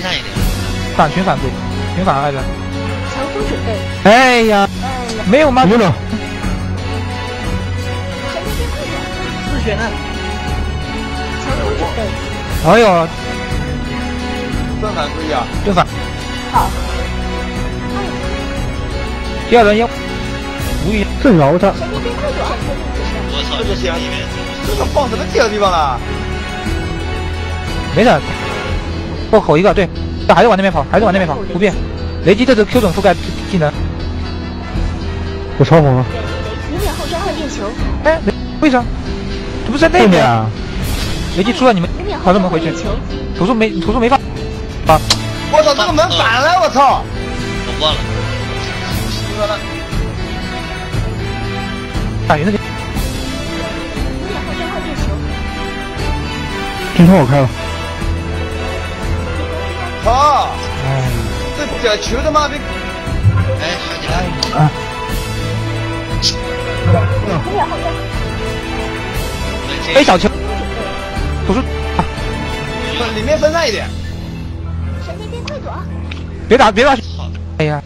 分散一点。反群反对，群反挨着。强风准备。哎呀，没有吗？没有。四血呢？强风准备。哎呦，正反注意啊！正反。好。第二轮要无语正饶他。我操，这个香，这个放什么这个地方了？没事，爆口一个，对，还是往那边跑，还是往那边跑，不变。雷击这次 Q 等覆盖技能。我超红了。五秒后召唤电球。哎，为啥？这不是在那边啊？雷击出了，你们跑这门回去。图书没，图书没放。啊！我操，这个门反了！我操！我忘了。打赢了就。金冲我开了。好。哎。这点球他妈的！哎，上起来。啊。飞小球。不是。里面分散一点。神经病快躲！别打，别打！哎呀。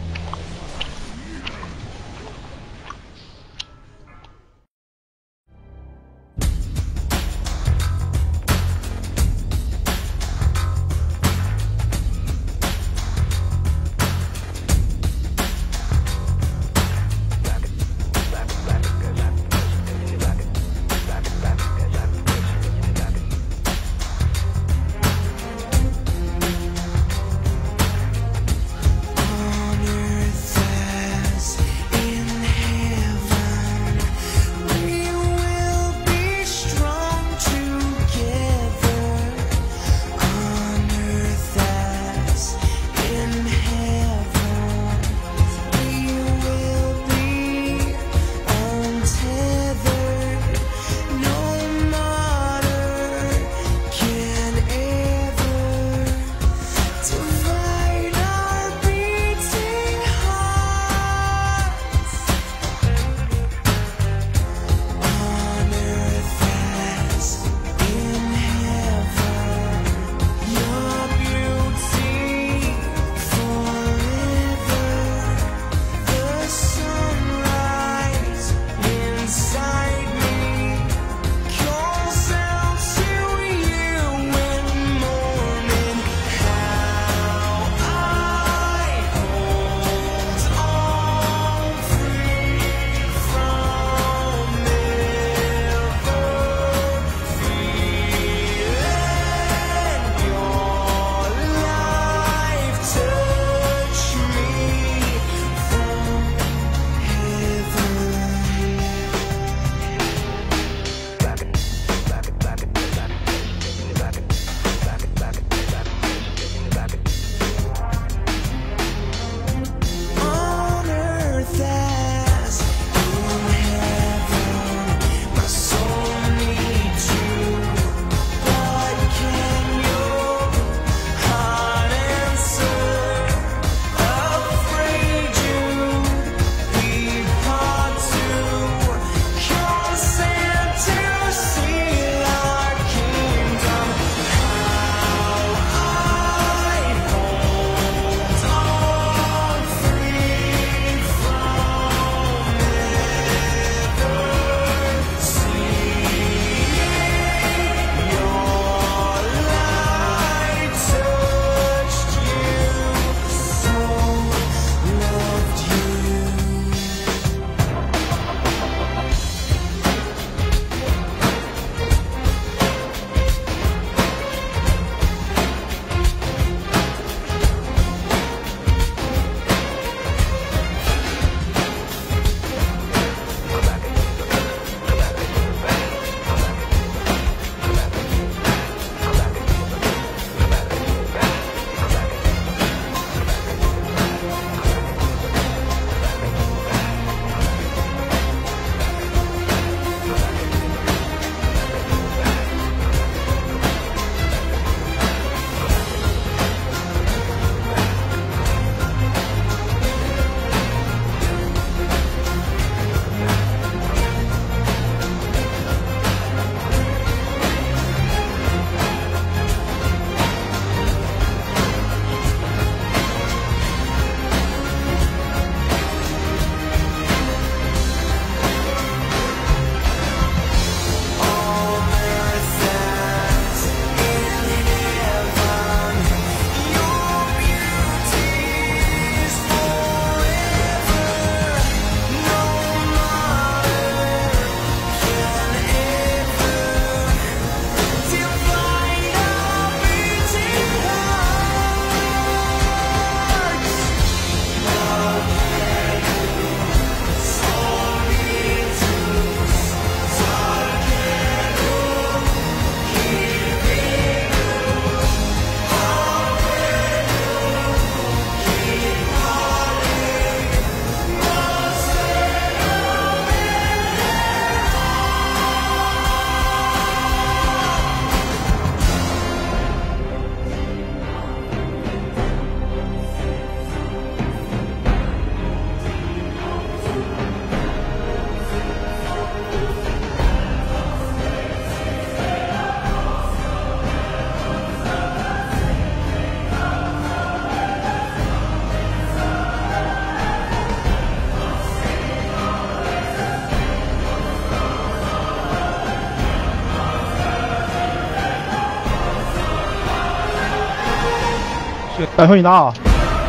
血，百分以大，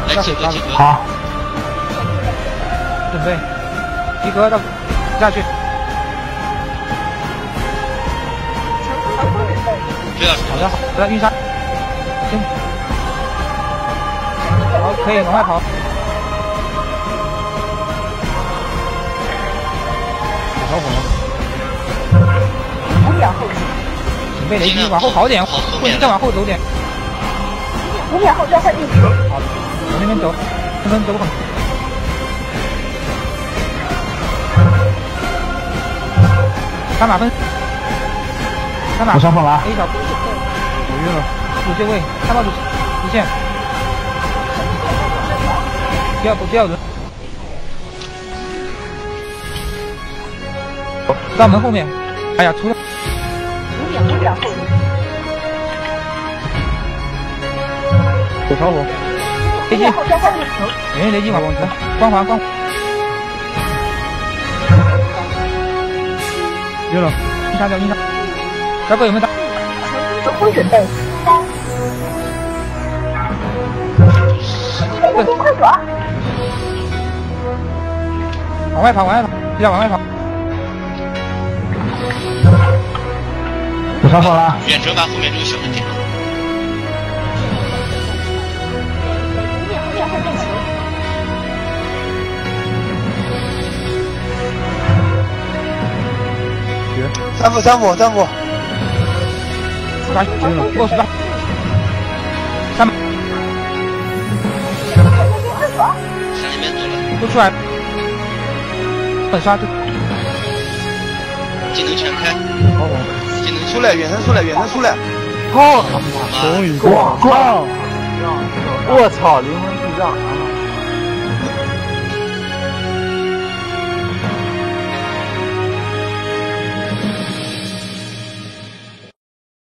来几个几个，好，准备，集合到下去，好的好的，晕杀，行，好可以往外跑，着火了，五秒后续，准备雷击，往后跑点，或者再往后走点，五秒后召唤地球。好，往那边走，那边走吧。三马分，三马我上凤来，A 小我晕了，主这位，三马主一线，第二步第二轮，到门后面，哎呀，出了，有着火，雷击五秒，后召唤地球。人雷击往往前，光环光，晕了，一杀掉一杀，小鬼有没有打？准备。三。雷电快躲！往外跑，往外跑，要往外跑，我上凤来，远程把后面这个小的点三副三副三副，打晕了，落十八，三马快躲！向那边走了，都出来，本杀就技能全开，着火，技能出来远程出来远程出来，好，妈终于过，撞，我操，灵魂智障！